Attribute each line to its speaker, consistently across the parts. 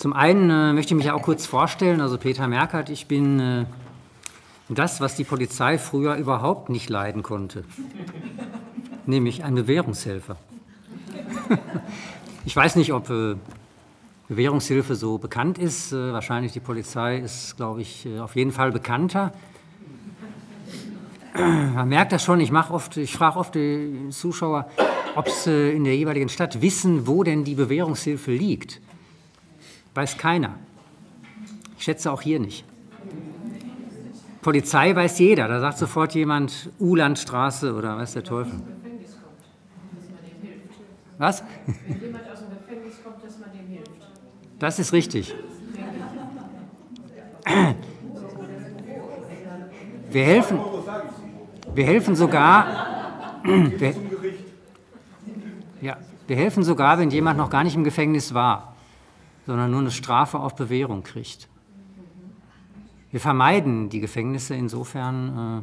Speaker 1: Zum einen äh, möchte ich mich auch kurz vorstellen, also Peter Merkert, ich bin äh, das, was die Polizei früher überhaupt nicht leiden konnte, nämlich ein Bewährungshelfer. ich weiß nicht, ob äh, Bewährungshilfe so bekannt ist, äh, wahrscheinlich die Polizei ist, glaube ich, äh, auf jeden Fall bekannter. Man merkt das schon, ich, ich frage oft die Zuschauer, ob sie in der jeweiligen Stadt wissen, wo denn die Bewährungshilfe liegt. Weiß keiner. Ich schätze auch hier nicht. Polizei weiß jeder, da sagt sofort jemand Ulandstraße oder weiß der Teufel. Was? Wenn jemand aus dem Gefängnis kommt, dass man dem hilft. Das ist richtig. Wir helfen, wir helfen sogar, wir, ja, wir helfen sogar, wenn jemand noch gar nicht im Gefängnis war sondern nur eine Strafe auf Bewährung kriegt. Wir vermeiden die Gefängnisse insofern, äh,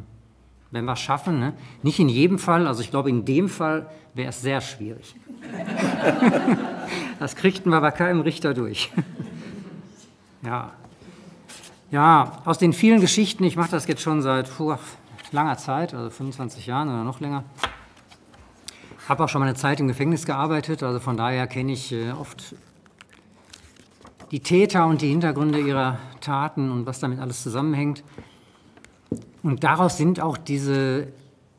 Speaker 1: wenn wir es schaffen. Ne? Nicht in jedem Fall, also ich glaube, in dem Fall wäre es sehr schwierig. das kriegten wir bei keinem Richter durch. ja. ja, aus den vielen Geschichten, ich mache das jetzt schon seit puh, langer Zeit, also 25 Jahren oder noch länger, habe auch schon mal eine Zeit im Gefängnis gearbeitet, also von daher kenne ich äh, oft die Täter und die Hintergründe ihrer Taten und was damit alles zusammenhängt. Und daraus sind auch diese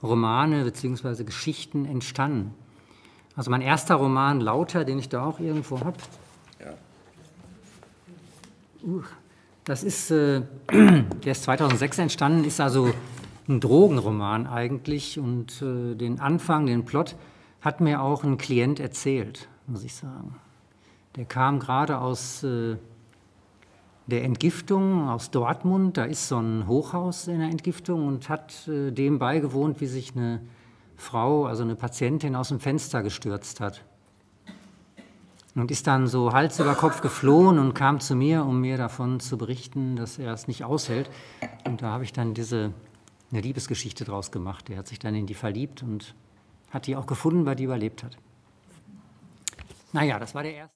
Speaker 1: Romane bzw. Geschichten entstanden. Also mein erster Roman Lauter, den ich da auch irgendwo habe. Ja. Uh, das ist, äh, der ist 2006 entstanden, ist also ein Drogenroman eigentlich und äh, den Anfang, den Plot hat mir auch ein Klient erzählt, muss ich sagen. Der kam gerade aus äh, der Entgiftung aus Dortmund. Da ist so ein Hochhaus in der Entgiftung und hat äh, dem beigewohnt, wie sich eine Frau, also eine Patientin, aus dem Fenster gestürzt hat. Und ist dann so Hals über Kopf geflohen und kam zu mir, um mir davon zu berichten, dass er es nicht aushält. Und da habe ich dann diese eine Liebesgeschichte draus gemacht. Er hat sich dann in die verliebt und hat die auch gefunden, weil die überlebt hat. Naja, das war der erste.